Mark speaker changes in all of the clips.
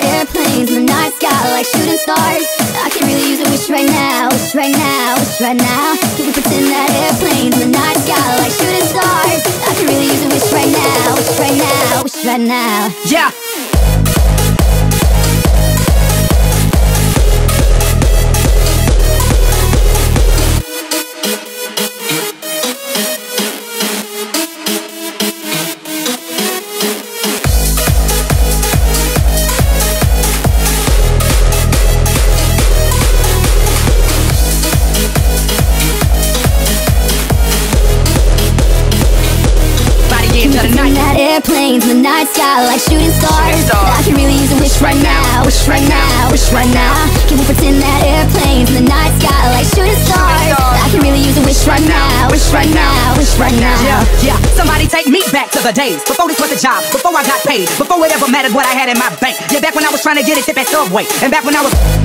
Speaker 1: that airplanes in the night sky like shooting stars. I can really use a wish right now, wish right now, wish right now. Can we pretend that airplanes in the night sky like shooting stars? I can really use a wish right now, wish right now, wish right now.
Speaker 2: Yeah.
Speaker 1: Airplanes in the night sky like shooting stars. I can really use a wish right now, wish right now, wish right now. Can we pretend that airplanes in the night sky like shooting stars? I can really use a wish right now, wish right now, wish right now.
Speaker 2: Yeah, yeah. Somebody take me back to the days before this was a job, before I got paid, before it ever mattered what I had in my bank. Yeah, back when I was trying to get a tip at Subway, and back when I was.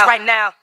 Speaker 2: now. Right now.